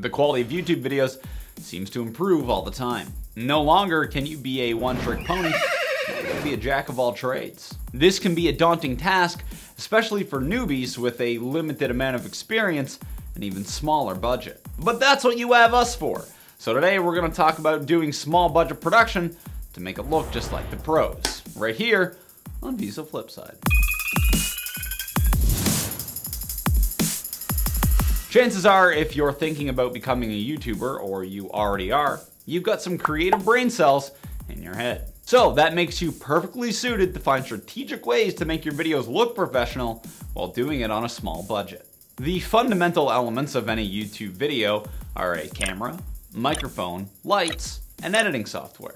The quality of YouTube videos seems to improve all the time. No longer can you be a one-trick pony, you be a jack of all trades. This can be a daunting task, especially for newbies with a limited amount of experience and even smaller budget. But that's what you have us for. So today we're gonna talk about doing small budget production to make it look just like the pros, right here on VISO Flipside. Chances are, if you're thinking about becoming a YouTuber, or you already are, you've got some creative brain cells in your head. So that makes you perfectly suited to find strategic ways to make your videos look professional while doing it on a small budget. The fundamental elements of any YouTube video are a camera, microphone, lights, and editing software.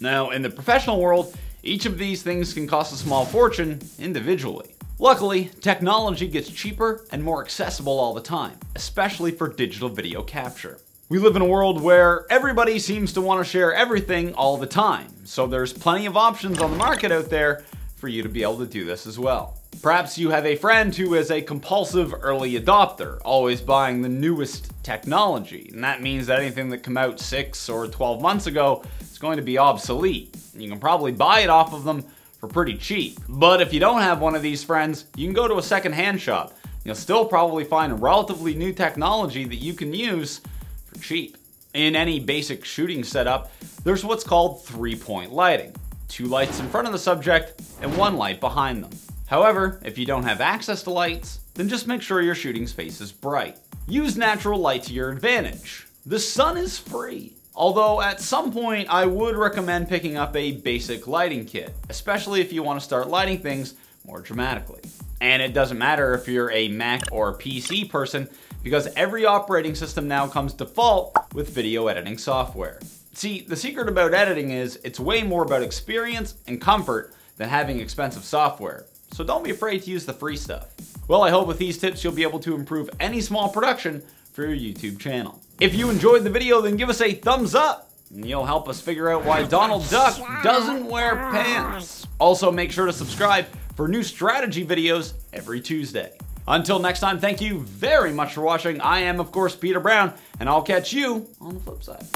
Now, in the professional world, each of these things can cost a small fortune individually. Luckily, technology gets cheaper and more accessible all the time, especially for digital video capture. We live in a world where everybody seems to want to share everything all the time, so there's plenty of options on the market out there for you to be able to do this as well. Perhaps you have a friend who is a compulsive early adopter, always buying the newest technology, and that means that anything that came out 6 or 12 months ago is going to be obsolete. You can probably buy it off of them for pretty cheap. But if you don't have one of these friends, you can go to a secondhand shop. You'll still probably find relatively new technology that you can use for cheap. In any basic shooting setup, there's what's called three-point lighting. Two lights in front of the subject and one light behind them. However, if you don't have access to lights, then just make sure your shooting space is bright. Use natural light to your advantage. The sun is free. Although at some point I would recommend picking up a basic lighting kit, especially if you want to start lighting things more dramatically. And it doesn't matter if you're a Mac or PC person, because every operating system now comes default with video editing software. See, the secret about editing is it's way more about experience and comfort than having expensive software. So don't be afraid to use the free stuff. Well, I hope with these tips you'll be able to improve any small production for your YouTube channel. If you enjoyed the video, then give us a thumbs up. And you'll help us figure out why Donald Duck doesn't wear pants. Also, make sure to subscribe for new strategy videos every Tuesday. Until next time, thank you very much for watching. I am, of course, Peter Brown, and I'll catch you on the flip side.